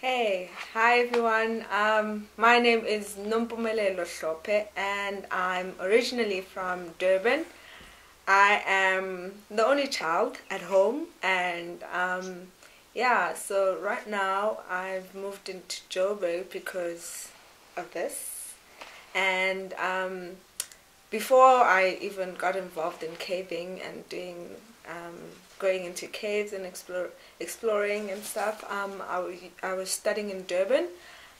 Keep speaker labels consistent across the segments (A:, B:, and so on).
A: Hey, hi everyone. Um, my name is Nompumelelo Hlophe and I'm originally from Durban. I am the only child at home and um, yeah, so right now I've moved into Joburg because of this. And um, before I even got involved in caving and doing um, going into caves and explore, exploring and stuff, um, I, I was studying in Durban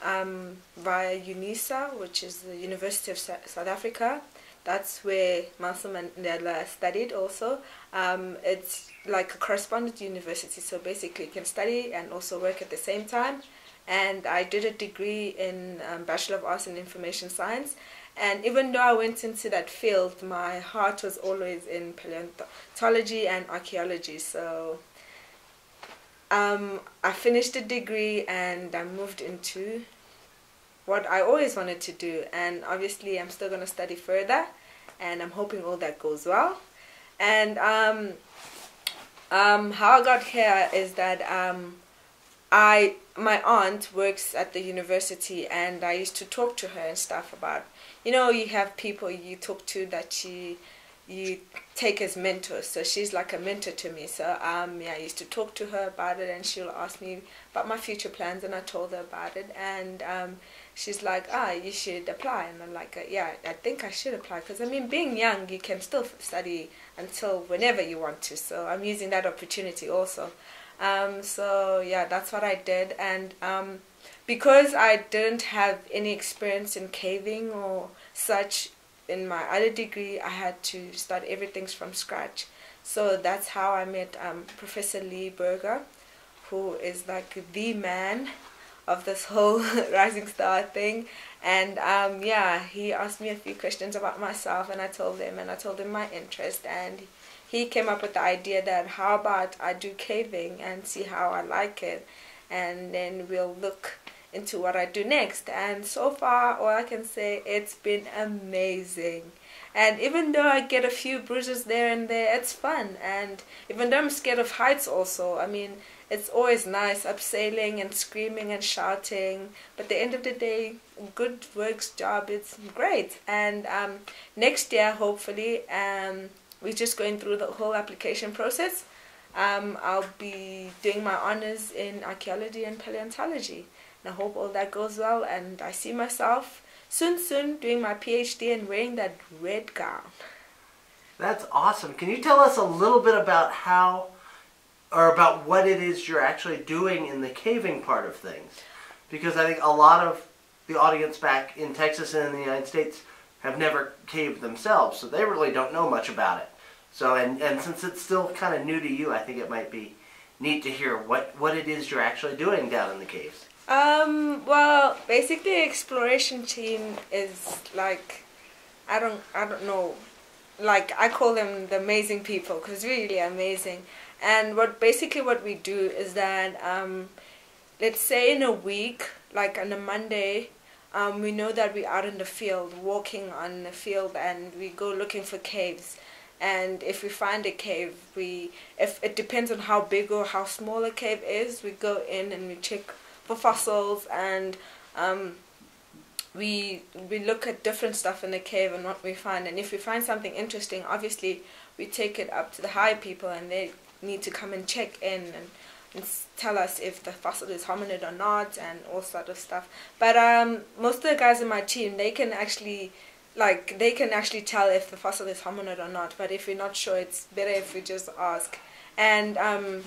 A: um, via UNISA, which is the University of South Africa. That's where Nelson Mandela studied also. Um, it's like a correspondence university, so basically you can study and also work at the same time. And I did a degree in um, Bachelor of Arts in Information Science. And even though I went into that field, my heart was always in paleontology and archaeology. So um, I finished a degree and I moved into what I always wanted to do. And obviously, I'm still going to study further, and I'm hoping all that goes well. And um, um, how I got here is that um, I my aunt works at the university, and I used to talk to her and stuff about you know you have people you talk to that you you take as mentors. So she's like a mentor to me. So um, yeah, I used to talk to her about it, and she'll ask me about my future plans, and I told her about it, and um, she's like, ah, you should apply, and I'm like, yeah, I think I should apply because I mean, being young, you can still study until whenever you want to. So I'm using that opportunity also. Um, so yeah, that's what I did, and um, because I didn't have any experience in caving or such in my other degree, I had to start everything from scratch. So that's how I met um, Professor Lee Berger, who is like the man of this whole rising star thing. And um, yeah, he asked me a few questions about myself, and I told him, and I told him my interest, and he came up with the idea that how about I do caving and see how I like it, and then we'll look into what I do next. And so far, all I can say, it's been amazing. And even though I get a few bruises there and there, it's fun. And even though I'm scared of heights, also, I mean, it's always nice abseiling and screaming and shouting. But the end of the day, good works job, it's great. And um, next year, hopefully, um, we're just going through the whole application process. Um, I'll be doing my honors in archaeology and paleontology. And I hope all that goes well and I see myself soon, soon doing my PhD and wearing that red gown.
B: That's awesome. Can you tell us a little bit about how or about what it is you're actually doing in the caving part of things? Because I think a lot of the audience back in Texas and in the United States have never caved themselves, so they really don't know much about it. So, and, and since it's still kind of new to you, I think it might be neat to hear what, what it is you're actually doing down in the caves.
A: Um, well, basically, exploration team is like, I don't, I don't know, like I call them the amazing people because really amazing. And what basically what we do is that, um, let's say in a week, like on a Monday, um, we know that we're in the field, walking on the field, and we go looking for caves. And if we find a cave, we if it depends on how big or how small a cave is, we go in and we check for fossils and um, we we look at different stuff in the cave and what we find. And if we find something interesting obviously we take it up to the high people and they need to come and check in and, and tell us if the fossil is hominid or not and all sort of stuff. But um, most of the guys in my team they can actually like they can actually tell if the fossil is hominid or not but if we're not sure it's better if we just ask. And um,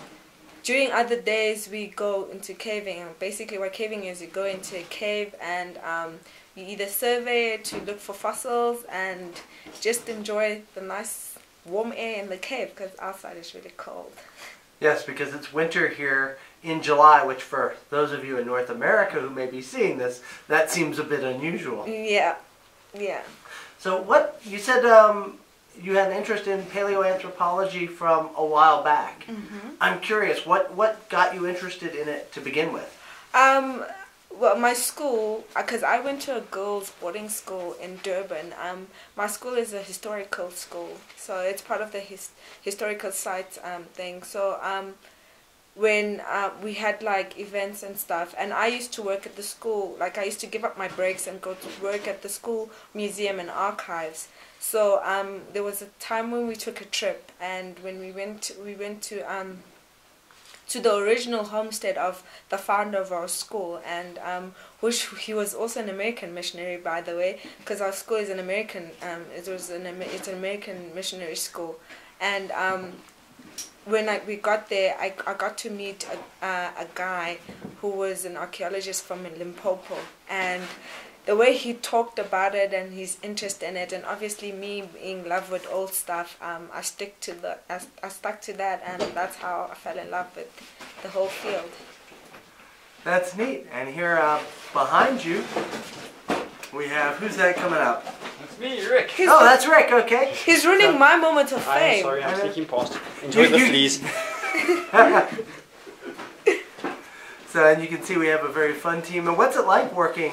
A: during other days we go into caving. Basically what caving is you go into a cave and um, you either survey to look for fossils and just enjoy the nice warm air in the cave because outside is really cold.
B: Yes because it's winter here in July which for those of you in North America who may be seeing this that seems a bit unusual.
A: Yeah yeah
B: so what you said um, you had an interest in paleoanthropology from a while back. Mm-hmm. I'm curious, what what got you interested in it to begin with?
A: Um, well, my school, because I went to a girls' boarding school in Durban. Um, my school is a historical school, so it's part of the his, historical sites um, thing. So um, when uh, we had like events and stuff. And i used to work at the school. Like i used to give up my breaks and go to work at the school museum and archives. So um, there was a time when we took a trip and when we went to, we went to um, to the original homestead of the founder of our school. And um, which he was also an American missionary by the way because our school is an American um, it was an it's an American missionary school. And um, when I, we got there, I, I got to meet a, uh, a guy who was an archaeologist from Limpopo. And the way he talked about it and his interest in it, and obviously me being in love with old stuff, um, I stick to the I, I stuck to that, and that's how I fell in love with the whole field.
B: That's neat. And here uh, behind you, we have who's that coming up?
C: That's me, Rick.
A: He's,
B: Oh, that's Rick. Okay.
A: he's ruining
B: So-
A: my moment of
C: I'm
A: fame.
C: sorry, I'm
B: I know.
C: sneaking past. Enjoy
B: You-
C: the
B: you-
C: fleas.
B: So, and you can see we have a very fun team. And what's it like working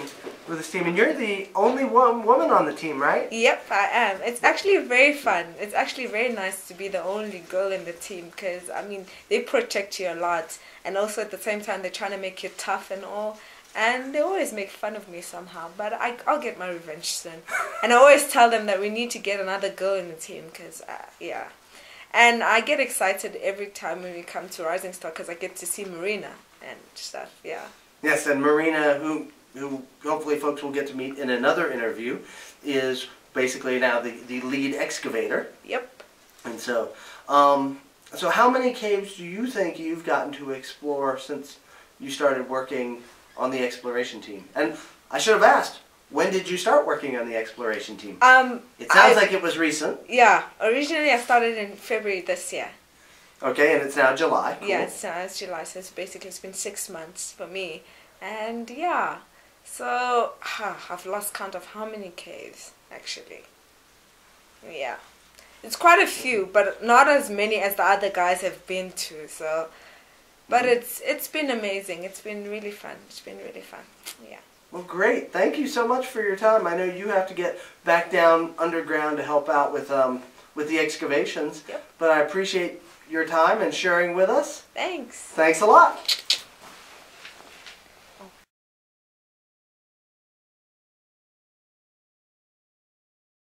B: with this team? And you're the only one woman on the team, right?
A: Yep, I am. It's actually very fun. It's actually very nice to be the only girl in the team because, I mean, they protect you a lot. And also at the same time, they're trying to make you tough and all. And they always make fun of me somehow. But I, I'll get my revenge soon. and I always tell them that we need to get another girl in the team because, uh, yeah. And I get excited every time when we come to Rising Star because I get to see Marina and stuff, yeah.
B: Yes, and Marina, who who hopefully folks will get to meet in another interview, is basically now the, the lead excavator.
A: Yep.
B: And so, um, so how many caves do you think you've gotten to explore since you started working on the exploration team? And I should have asked, when did you start working on the exploration team?
A: Um,
B: It sounds
A: I-
B: like it was recent.
A: Yeah, originally I started in February this year.
B: Okay, and it's now July. Cool.
A: Yeah, it's, uh, it's July, so it's basically it's been six months for me, and yeah, so I've lost count of how many caves actually. Yeah, it's quite a few, but not as many as the other guys have been to. So, but it's it's been amazing. It's been really fun. It's been really fun. Yeah.
B: Well, great. Thank you so much for your time. I know you have to get back down underground to help out with um, with the excavations.
A: Yep.
B: But I appreciate your time and sharing with us.
A: Thanks.
B: Thanks a lot.